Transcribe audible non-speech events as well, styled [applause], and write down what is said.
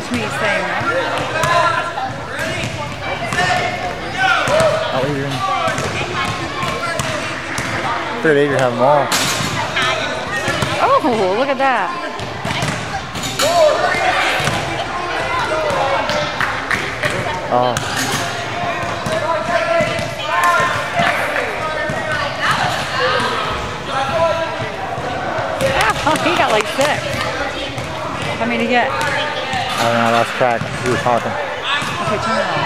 same, huh? Oh, Adrian. Figured Adrian have them all. Oh, look at that. Oh. Oh, [laughs] he got like six. How many he get? I don't know, that's crack. We were talking. Okay, turn it.